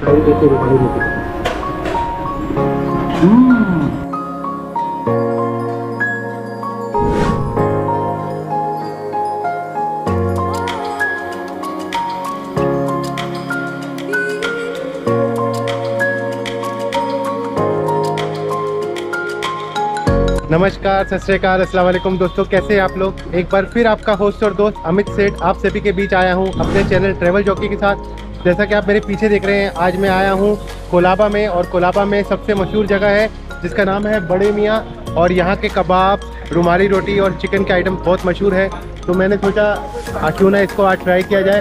सारी देखिए रुमाली रोटी हम्म नमस्कार, सत श्रीकाल दोस्तों, कैसे हैं आप लोग? एक बार फिर आपका होस्ट और दोस्त अमित सेठ, आप सभी के बीच आया हूँ अपने चैनल ट्रेवल जॉकी के साथ। जैसा कि आप मेरे पीछे देख रहे हैं, आज मैं आया हूँ कोलाबा में, और कोलाबा में सबसे मशहूर जगह है, जिसका नाम है बड़े मियाँ, और यहाँ के कबाब, रुमाली रोटी और चिकन के आइटम बहुत मशहूर है। तो मैंने सोचा क्यों ना इसको आज ट्राई किया जाए।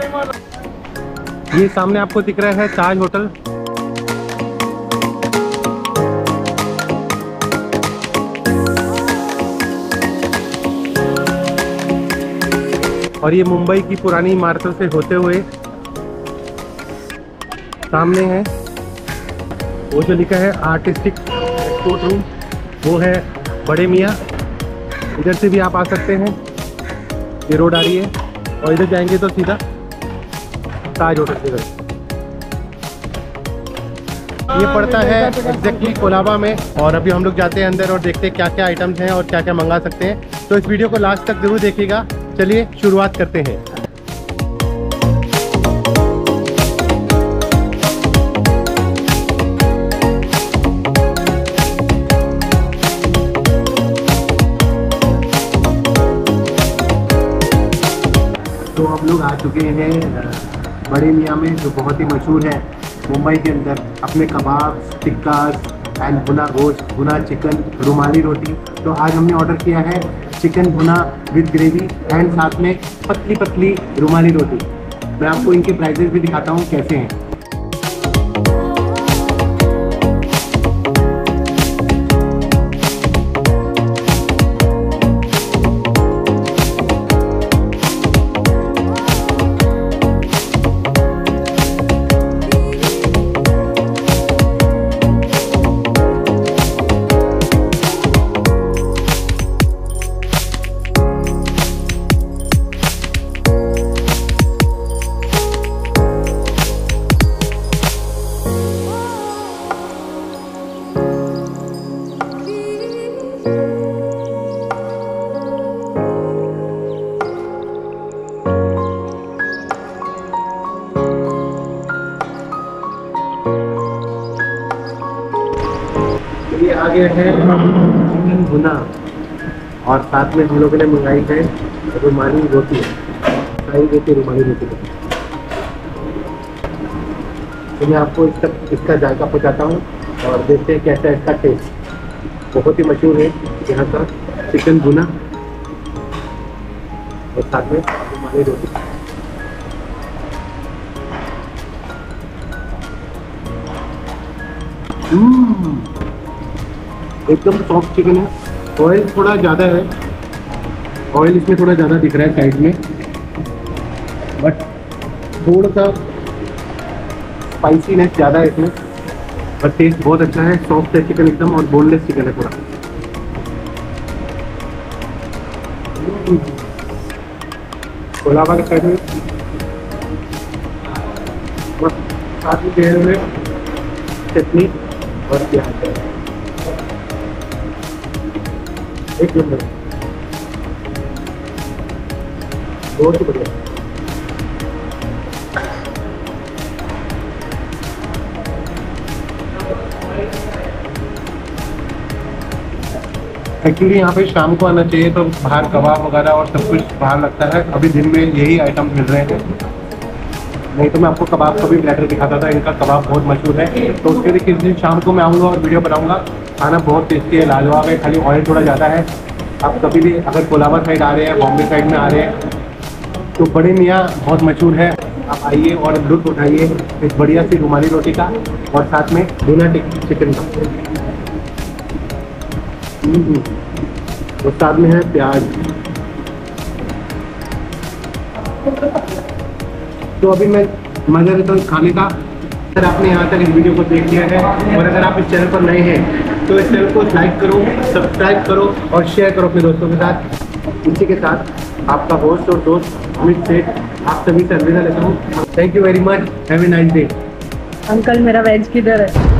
ये सामने आपको दिख रहा है ताज होटल। और ये मुंबई की पुरानी इमारतों से होते हुए सामने है। वो जो लिखा है आर्टिस्टिक एक्सपोर्ट रूम, वो है बड़े मियाँ। इधर से भी आप आ सकते हैं। ये रोड आ रही है और इधर जाएँगे तो सीधा ताज होटल की ये पड़ता है एग्जैक्टली कोलाबा में और अभी हम लोग जाते हैं अंदर और देखते हैं क्या क्या आइटम्स हैं और क्या क्या मंगा सकते हैं। तो इस वीडियो को लास्ट तक ज़रूर देखिएगा। चलिए शुरुआत करते हैं। तो हम लोग आ चुके हैं बड़े मियाँ में, जो बहुत ही मशहूर है। मुंबई के अंदर अपने कबाब, टिक्का, एंड भुना गोश्त भुना चिकन, रुमाली रोटी। तो आज हमने ऑर्डर किया है चिकन भुना विद ग्रेवी एंड साथ में पतली पतली रुमाली रोटी। मैं आपको इनके प्राइजेस भी दिखाता हूँ कैसे हैं। ये आ गया है। चिकन भुना और साथ में हम लोगों ने मंगाई है, रुमाली रोटी। फ्राई रोटी, रुमाली रोटी। तो मैं आपको इसका इसका जायका पहुँचाता हूँ और देखते हैं कैसा है इसका टेस्ट बहुत ही मशहूर है यहाँ का चिकन भुना और साथ में रुमाली रोटी। एकदम सॉफ्ट चिकन है। ऑयल थोड़ा ज़्यादा है। ऑयल इसमें थोड़ा ज़्यादा दिख रहा है साइड में। बट थोड़ा सा स्पाइसीनेस ज़्यादा है इसमें। बट टेस्ट बहुत अच्छा है। सॉफ्ट है चिकन एकदम और बोनलेस चिकन है हम्म। कोलाबा के साइड में साथ में चटनी। एक बहुत ही बढ़िया एक्चुअली यहाँ पे शाम को आना चाहिए तो बाहर कबाब वगैरह और सब कुछ बाहर लगता है। अभी दिन में यही आइटम मिल रहे हैं। नहीं तो मैं आपको कबाब का भी प्लेटर दिखाता था, इनका कबाब बहुत मशहूर है। तो उसके लिए किस दिन शाम को मैं आऊँगा और वीडियो बनाऊँगा। खाना बहुत टेस्टी है, लाजवाब है, खाली ऑयल थोड़ा ज़्यादा है। आप कभी भी अगर कोलाबा साइड आ रहे हैं, बॉम्बे साइड में आ रहे हैं तो बड़े मियाँ बहुत मशहूर है। आप आइए और लुत्फ उठाइए इस बढ़िया सी रुमाली रोटी का और साथ में बिना चिकन का। और साथ में है प्याज। तो अभी मैं मज़ा लेता हूँ खाने का। अगर आपने यहाँ तक इस वीडियो को देख लिया है और अगर आप इस चैनल पर नए हैं तो इस चैनल को लाइक करो, सब्सक्राइब करो और शेयर करो अपने दोस्तों के साथ। इसी के साथ आपका होस्ट और दोस्त अमित सेठ, आप सभी से अलविदा लेता हूँ। Thank you very much have a nice day uncle, मेरा वेज किधर है?